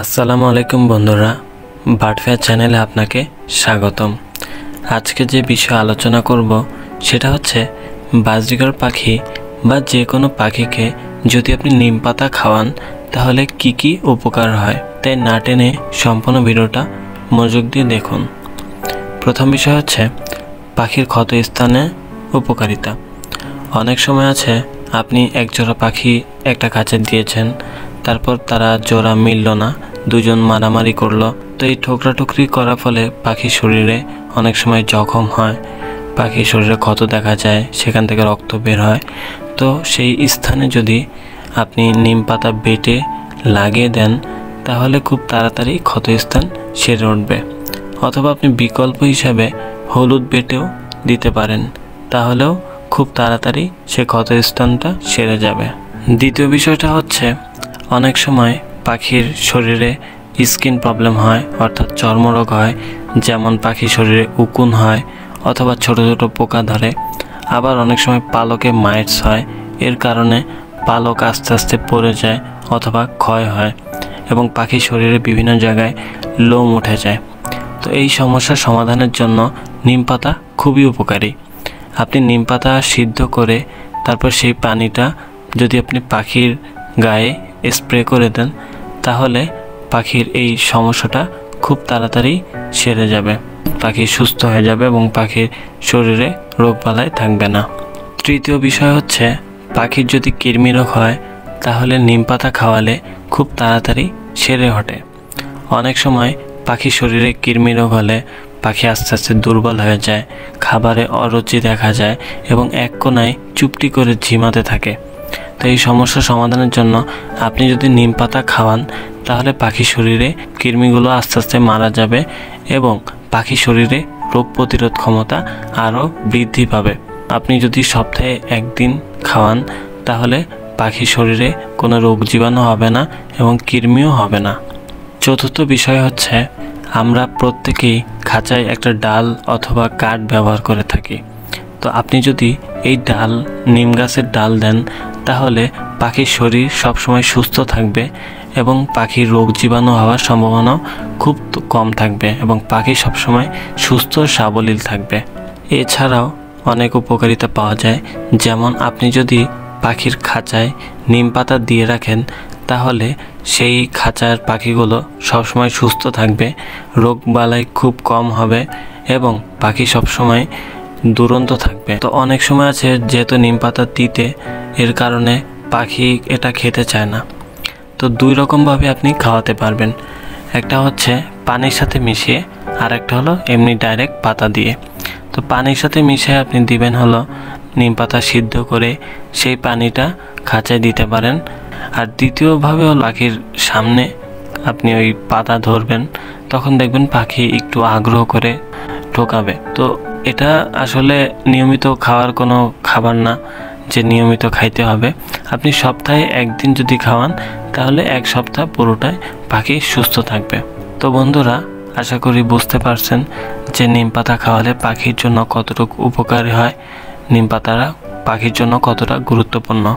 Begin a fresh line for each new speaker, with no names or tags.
আসসালামু আলাইকুম বন্ধুরা বার্ডফেয়ার চ্যানেলে আপনাকে স্বাগতম। আজকে যে বিষয়ে আলোচনা করব, সেটা হচ্ছে বাজরিকার পাখি বা যে কোনো পাখিকে যদি আপনি নিম পাতা খাওয়ান, তাহলে কি কি উপকার হয়, তাই না টেনে সম্পূর্ণ ভিডিওটা মনোযোগ দিয়ে দেখুন। প্রথম বিষয় হচ্ছে, পাখির ক্ষত স্থানে উপকারিতা। অনেক সময় আছে, আপনি এক জোড়া পাখি একটা কাছে দিয়েছেন তারপর তারা জোড়া মিলল না। দুজন মারামারি করল। তো এই ঠোকরাঠুকরি করার ফলে পাখির শরীরে অনেক সময় জখম হয়। পাখির শরীরে ক্ষত দেখা যায়, সেখান থেকে রক্ত বের হয়। তো সেই স্থানে যদি আপনি নিম পাতা বেটে লাগিয়ে দেন, তাহলে খুব তাড়াতাড়ি ক্ষত স্থান সেরে উঠবে। অথবা আপনি বিকল্প হিসাবে হলুদ বেটেও দিতে পারেন। তাহলেও খুব তাড়াতাড়ি সে ক্ষত স্থানটা সেরে যাবে। দ্বিতীয় বিষয়টা হচ্ছে অনেক সময় পাখির শরীরে স্কিন প্রবলেম হয়, অর্থাৎ চর্মরোগ হয়, যেমন পাখির শরীরে উকুন হয় অথবা ছোট ছোট পোকা ধরে। আবার অনেক সময় পালকে মাইটস হয়, এর কারণে পালক আস্তে আস্তে পড়ে যায় অথবা ক্ষয় হয় এবং পাখির শরীরে বিভিন্ন জায়গায় লোম উঠে যায়। তো এই সমস্যার সমাধানের জন্য নিম পাতা খুবই উপকারী। আপনি নিম পাতা সিদ্ধ করে তারপর সেই পানিটা যদি আপনি পাখির গায়ে স্প্রে করে দেন, তাহলে পাখির এই সমস্যাটা খুব তাড়াতাড়ি সেরে যাবে। পাখি সুস্থ হয়ে যাবে এবং পাখির শরীরে রোগবালাই থাকবে না। তৃতীয় বিষয় হচ্ছে, পাখির যদি কৃমি রোগ হয়, তাহলে নিম পাতা খাওয়ালে খুব তাড়াতাড়ি সেরে ওঠে। অনেক সময় পাখির শরীরে কৃমি রোগ হলে পাখি আস্তে আস্তে দুর্বল হয়ে যায়, খাবারে অরুচি দেখা যায় এবং এক কোনায় চুপটি করে ঝিমাতে থাকে। তো এই সমস্যা সমাধানের জন্য আপনি যদি নিম পাতা খাওয়ান, তাহলে পাখির শরীরে কৃমিগুলো আস্তে আস্তে মারা যাবে এবং পাখির শরীরে রোগ প্রতিরোধ ক্ষমতা আরও বৃদ্ধি পাবে। আপনি যদি সপ্তাহে একদিন খাওয়ান, তাহলে পাখির শরীরে কোনো রোগ জীবাণু হবে না এবং কৃমিও হবে না। চতুর্থ বিষয় হচ্ছে, আমরা প্রত্যেকেই খাঁচায় একটা ডাল অথবা কাঠ ব্যবহার করে থাকি। তো আপনি যদি এই ডাল, নিম গাছের ডাল দেন, তাহলে পাখির শরীর সবসময় সুস্থ থাকবে এবং পাখির রোগ জীবাণু হওয়ার সম্ভাবনাও খুব কম থাকবে এবং পাখি সবসময় সুস্থ সাবলীল থাকবে। এছাড়াও অনেক উপকারিতা পাওয়া যায়, যেমন আপনি যদি পাখির খাঁচায় নিম পাতা দিয়ে রাখেন, তাহলে সেই খাঁচার পাখিগুলো সবসময় সুস্থ থাকবে, রোগ বালাই খুব কম হবে এবং পাখি সবসময় দুরন্ত থাকবে। তো অনেক সময় আছে, যেহেতু নিম পাতা তিতে, এর কারণে পাখি এটা খেতে চায় না। তো দুই রকমভাবে আপনি খাওয়াতে পারবেন। একটা হচ্ছে পানির সাথে মিশিয়ে আর একটা হলো এমনি ডাইরেক্ট পাতা দিয়ে। তো পানির সাথে মিশিয়ে আপনি দিবেন হলো নিম পাতা সিদ্ধ করে সেই পানিটা খাঁচায় দিতে পারেন। আর দ্বিতীয়ভাবে হলো পাখির সামনে আপনি ওই পাতা ধরবেন, তখন দেখবেন পাখি একটু আগ্রহ করে ঢোকাবে তো এটা আসলে নিয়মিত খাওয়ার কোনো খাবার না যে নিয়মিত খাইতে হবে। আপনি সপ্তাহে একদিন যদি খাওয়ান, তাহলে এক সপ্তাহ পুরোটাই পাখি সুস্থ থাকবে। তো বন্ধুরা, আশা করি বুঝতে পারছেন যে নিম পাতা খাওয়ালে পাখির জন্য কতটুকু উপকারী হয়। নিম পাতারা পাখির জন্য কতটা গুরুত্বপূর্ণ।